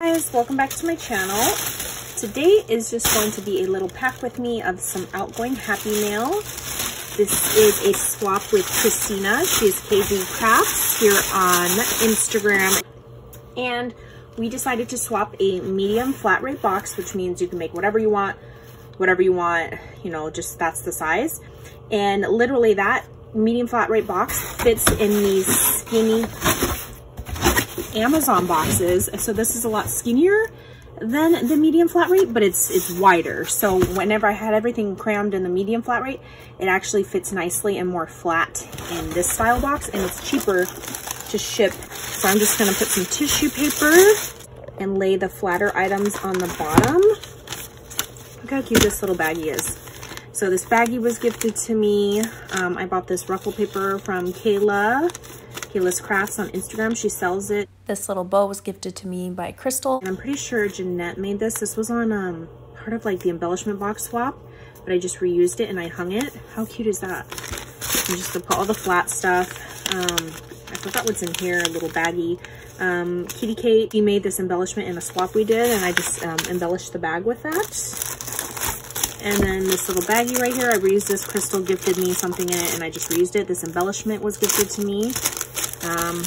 guys welcome back to my channel. Today is just going to be a little pack with me of some outgoing happy mail. This is a swap with Krystina. She is KG Crafts here on instagram. And we decided to swap a medium flat rate box which means you can make whatever you want whatever you want you know just that's the size. And literally that medium flat rate box fits in these skinny Amazon boxes. So this is a lot skinnier than the medium flat rate, but it's it's wider. So whenever I had everything crammed in the medium flat rate, it actually fits nicely and more flat in this style box and it's cheaper to ship. So I'm just gonna put some tissue paper and lay the flatter items on the bottom. Look how cute this little baggie is. So this baggie was gifted to me. Um, I bought this ruffle paper from Kayla Kayla's Crafts on Instagram. She sells it. This little bow was gifted to me by Crystal. And I'm pretty sure Jeanette made this. This was on um, part of like the embellishment box swap, but I just reused it and I hung it. How cute is that? And just to put all the flat stuff. Um, I forgot what's in here, a little baggie. Um, Kitty Kate, he made this embellishment in a swap we did and I just um, embellished the bag with that. And then this little baggie right here, I reused this. Crystal gifted me something in it and I just reused it. This embellishment was gifted to me um,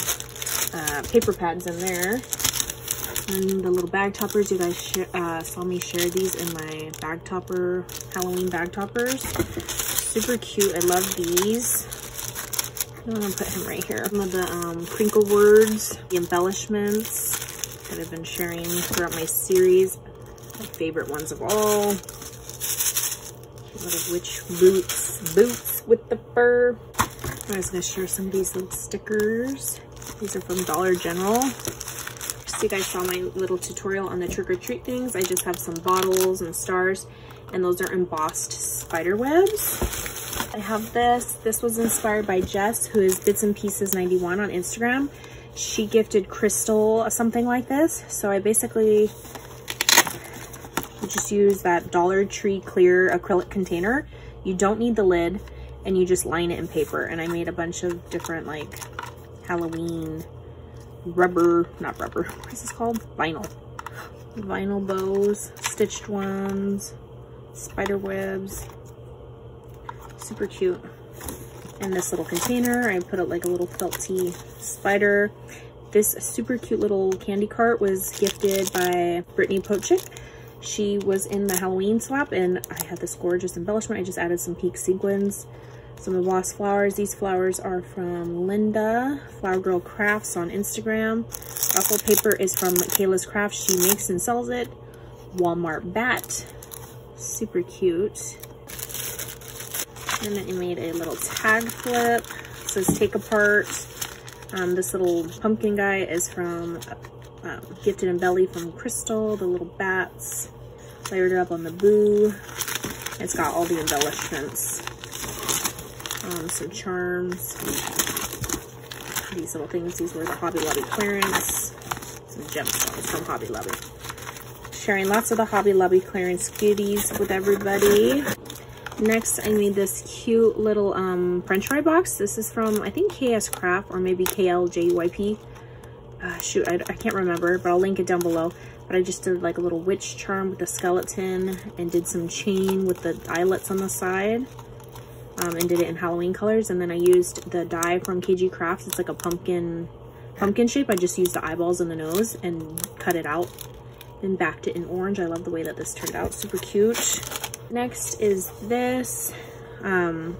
uh, paper pads in there. And the little bag toppers, you guys uh, saw me share these in my bag topper, Halloween bag toppers. Super cute. I love these. I'm gonna put him right here. Some of the um, crinkle words, the embellishments that I've been sharing throughout my series. My favorite ones of all. Little witch boots, boots with the fur. I was gonna share some of these little stickers. These are from Dollar General. So you guys saw my little tutorial on the trick or treat things. I just have some bottles and stars and those are embossed spider webs. I have this. This was inspired by Jess, who is Bits and Pieces 91 on Instagram. She gifted Crystal something like this. So I basically just use that Dollar Tree clear acrylic container. You don't need the lid and you just line it in paper. And I made a bunch of different like Halloween rubber, not rubber, what is this called? Vinyl. Vinyl bows, stitched ones, spider webs. Super cute. In this little container, I put it like a little felty spider. This super cute little candy cart was gifted by Brittany Pochik. She was in the Halloween swap and I had this gorgeous embellishment. I just added some pink sequins some embossed flowers. These flowers are from Linda, Flower Girl Crafts on Instagram. Ruffle paper is from Kayla's Crafts. She makes and sells it. Walmart Bat. Super cute. And then I made a little tag flip. It says take apart. Um, this little pumpkin guy is from uh, Gifted and Belly from Crystal. The little bats. Layered up on the boo. It's got all the embellishments um, some charms. These little things, these were the Hobby Lobby clearance. Some gemstones from Hobby Lobby. Sharing lots of the Hobby Lobby clearance goodies with everybody. Next, I made this cute little um, french fry box. This is from, I think, KS Craft or maybe KLJYP. Uh, shoot, I, I can't remember, but I'll link it down below. But I just did like a little witch charm with the skeleton and did some chain with the eyelets on the side um, and did it in Halloween colors. And then I used the die from KG Crafts. It's like a pumpkin pumpkin shape. I just used the eyeballs and the nose and cut it out and backed it in orange. I love the way that this turned out. Super cute. Next is this. Um,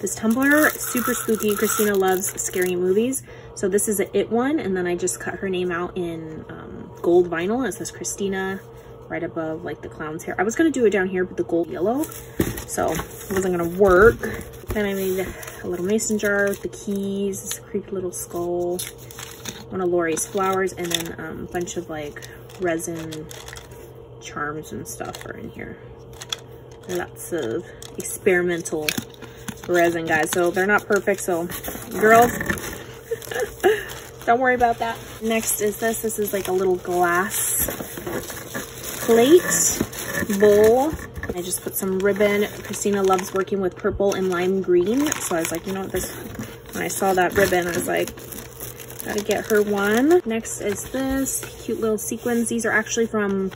this tumbler, super spooky. Krystina loves scary movies. So this is a It one, and then I just cut her name out in um, gold vinyl. It says Krystina right above like the clown's hair. I was gonna do it down here, but the gold yellow, so it wasn't gonna work. Then I made a little mason jar with the keys, this creepy little skull, one of Lori's flowers, and then um, a bunch of like resin charms and stuff are in here. Lots of experimental resin, guys. So they're not perfect, so girls, don't worry about that. Next is this. This is like a little glass plate, bowl. I just put some ribbon. Krystina loves working with purple and lime green. So I was like, you know what, this, when I saw that ribbon, I was like, Gotta get her one. Next is this cute little sequins. These are actually from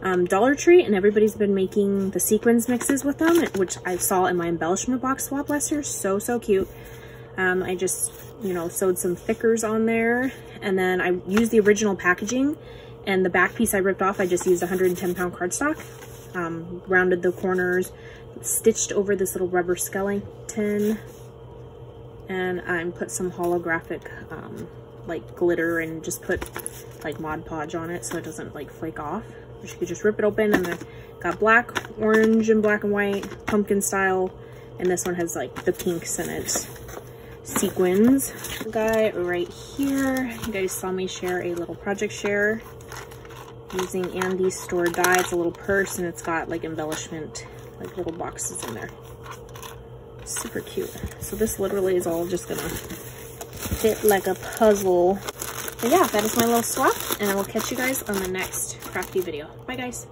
um, Dollar Tree and everybody's been making the sequins mixes with them, which I saw in my embellishment box swap last year. So, so cute. Um, I just, you know, sewed some thickers on there and then I used the original packaging and the back piece I ripped off, I just used 110 pound cardstock, um, rounded the corners, stitched over this little rubber skeleton and I put some holographic um, like glitter and just put like Mod Podge on it so it doesn't like flake off. You could just rip it open and then got black, orange, and black and white, pumpkin style. And this one has like the pinks in it. Sequins. Guy right here. You guys saw me share a little project share using Andy's store die. It's a little purse and it's got like embellishment, like little boxes in there. Super cute. So this literally is all just gonna fit like a puzzle. But yeah, that is my little swap, and I will catch you guys on the next crafty video. Bye, guys.